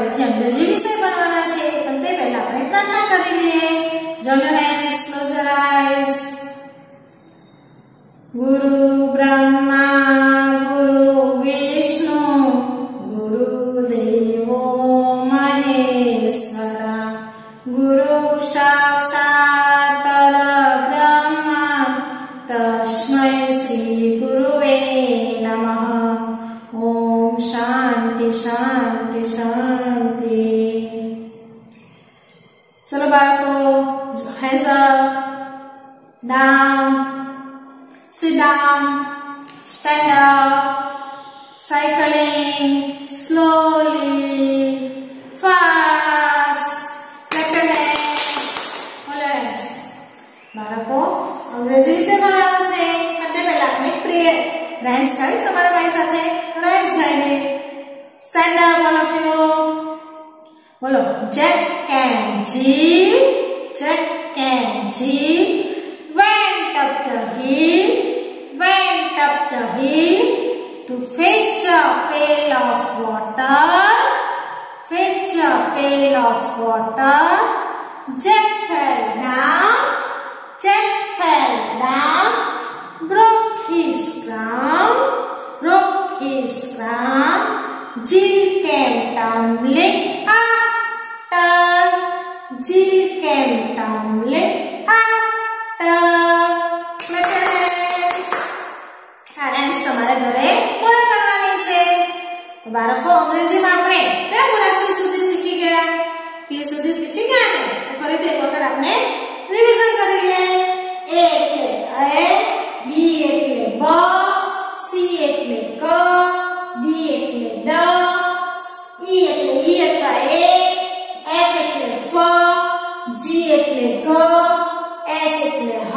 ફરીથી અંગ્રેજી વિષય ભણવાના છે, પણ તે પહેલા આપણે પ્રાર્થના કરી લઈએ. જોન હેન્ડ્સ ક્લોઝ આઈઝ ગુરુ બ્રહ્મા, ગુરુ વિષ્ણુ, ગુરુ દેવો, મહેશ્વરા, ગુરુ સાક્ષાત ચલો બાળકો hands up down sit down stand up cycling slowly fast clap your hands hold your hands બાળકો અંગ્રેજી વિશે ભણવાનું છે પણ તે પહેલા આપણે પ્રેયર રાઇમ્સ ગાઈ તમારા ભાઈ સાથે rhymes ગાઈને stand up all of you બોલો Jack and G Jack and Jill went up the hill, went up the hill to fetch a pail of water, fetch a pail of water. Jack came tumbling after Clap આ rhymes તમારે ઘરે પૂર્ણ કરવાની છે તો બાળકો અંગ્રેજીમાં આપણે કયા મૂળાક્ષર સુધી શીખી ગયા ટી સુધી શીખી ગયા ને તો ફરીથી એક વખત આપણે એટલે ક એચ એટલે હ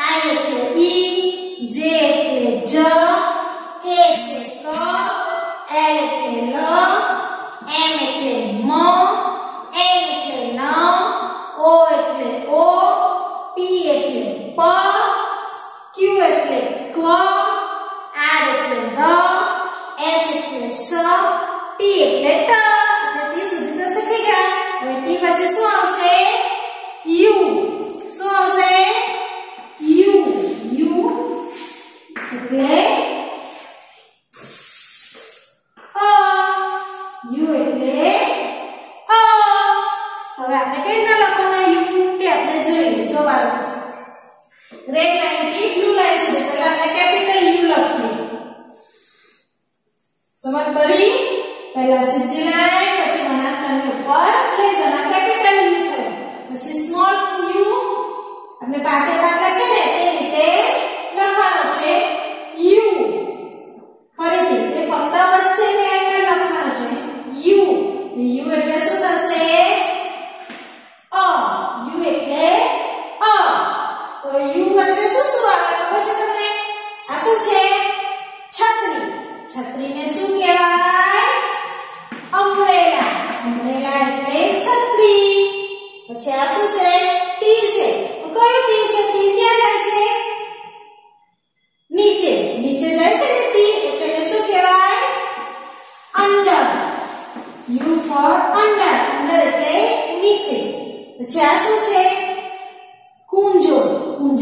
આઈ એટલે ઈ જે એટલે જ કે પહેલા સીધી લાઈન પછી વળાંકની ઉપર લઈ જવાના કેપિટલ યુ થયો પછી સ્મોલ યુ આપણે પાછળ ભાગ લખીએ ને, એ રીતે લખવાનો છે યુ ફરીથી, એ ફક્ત વચ્ચેની એંગલ લખવાનો છે યુ યુ એટલે શું થશે? અ. યુ એટલે અ. તો યુ એટલે શું શું આવે? ખબર છે તમને આ શું છે?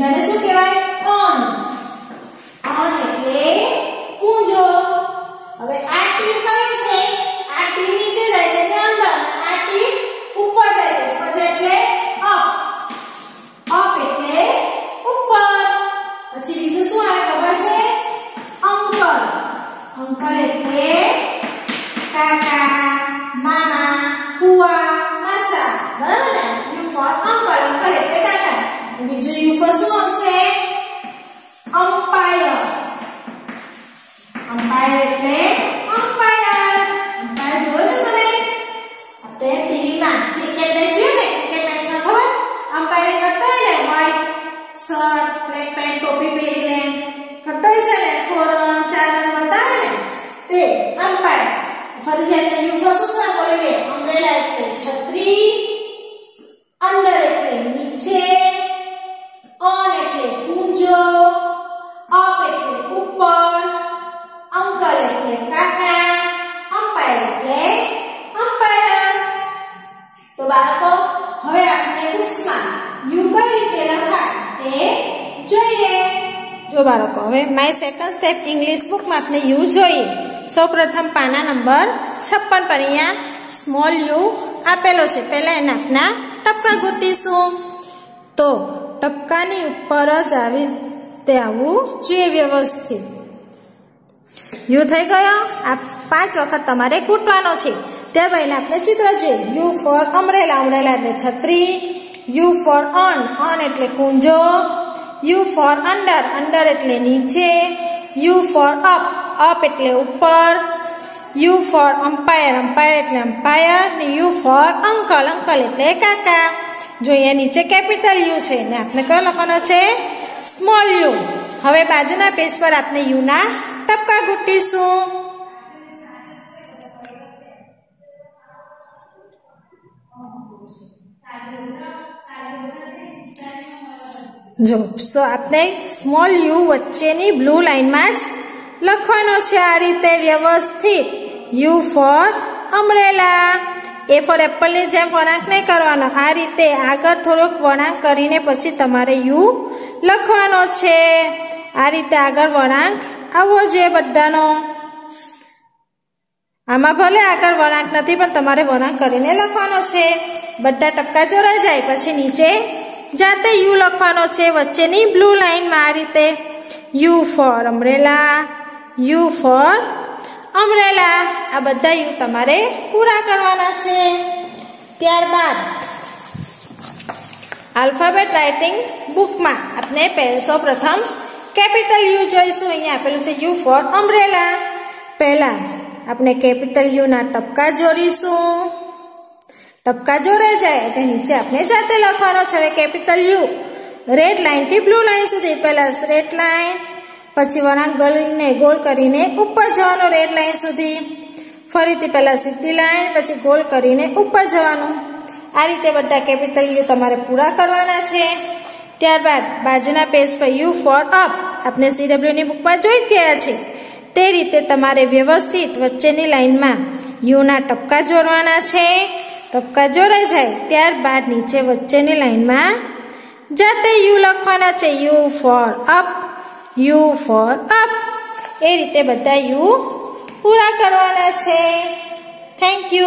કુંજાને શું કહેવાય શર્ટ બ્લેક પેન્ટ ટોપી પહેરીને કટાઈ છે ને ફોર ચાર રન બતાવે ને, તે અમ્પાયર ફરી એને યુ ફર્સ્ટ ના બોલે અમ્બ્રેલા એટલે છત્રી બાળકો. હવે માય સેકન્ડ સ્ટેપ ઇંગ્લિશ બુકમાં આપણે યુ જોઈએ. સૌપ્રથમ પાના નંબર છપ્પન પર અહીંયા સ્મોલ યુ આપેલો છે. પહેલાં એના આપના ટપકા ગોતીશું. તો ટપકાની ઉપર જ આવી તે આવવું જોઈએ વ્યવસ્થિત. યુ થઈ ગયો? આ પાંચ વખત તમારે કૂટવાનો છે. ત્યાર પહેલા આપણે ચિત્ર જોઈએ. You for umbrella. અમરેલા એટલે છત્રી. યુ ફોર ઓન ઓન એટલે કુંજો. યુ ફોર અંડર અંડર એટલે નીચે. યુ ફોર અપ અપ એટલે ઉપર. યુ ફોર અમ્પાયર અમ્પાયર એટલે અમ્પાયર ને યુ ફોર અંકલ અંકલ એટલે કાકા. જો અહીંયા નીચે કેપિટલ યુ છે ને આપણે કયો લખવાનો છે? સ્મોલ યુ હવે બાજુના પેજ પર આપણે યુના ટપકા ઘૂંટીશું જો, સો આપણે સ્મોલ યુ વચ્ચેની બ્લુ લાઇનમાં જ લખવાનો છે આ રીતે વ્યવસ્થિત. U for umbrella A for એપલની જેમ વળાંક નહીં કરવાનો. આ રીતે આગળ થોડોક વળાંક કરીને પછી તમારે યુ લખવાનો છે. આ રીતે આગળ વળાંક આવવો જોઈએ બધાનો. આમાં ભલે આગળ વળાંક નથી, પણ તમારે વળાંક કરીને લખવાનો છે. બધા ટપકા જોડાઈ જાય, પછી નીચે જાતે યુ લખવાનો છે. વચ્ચેની બ્લુ લાઇનમાં આ રીતે U for umbrella, U for umbrella. આ બધા યુ તમારે પૂરા કરવાના છે. ત્યારબાદ આલ્ફાબેટ રાઇટિંગ બુકમાં આપણે સૌ પ્રથમ કેપિટલ યુ જોઈશું. અહીંયા આપેલું છે યુ ફોર અમરેલા. પહેલા આપણે કેપિટલ યુના ટપકા જોડીશું. ટપકા જોડાઈ જાય એટલે નીચે આપણે જાતે લખવાનો છે. હવે કેપિટલ યુ રેડ લાઇનથી બ્લુ લાઇન સુધી. પહેલા સ્ટ્રેટ લાઇન પછી વળાંક ગળીને ગોલ કરીને ઉપર જવાનો રેડ લાઇન સુધી. ફરીથી પહેલા સીધી લાઇન પછી ગોલ કરીને ઉપર જવાનું. આ રીતે બધા કેપિટલ યુ તમારે પૂરા કરવાના છે. ત્યારબાદ બાજુના પેજ પર યુ ફોર અપ આપણે સીડબ્લ્યુની બુકમાં જોઈ જ ગયા છે. તે રીતે તમારે વ્યવસ્થિત વચ્ચેની લાઇનમાં યુના ટપકા જોડવાના છે. ટપકા જોડાઈ જાય ત્યારબાદ નીચે વચ્ચેની લાઇનમાં જાતે યુ લખવાના છે, U for up, U for up. એ રીતે બધા યુ પૂરા કરવાના છે. Thank you.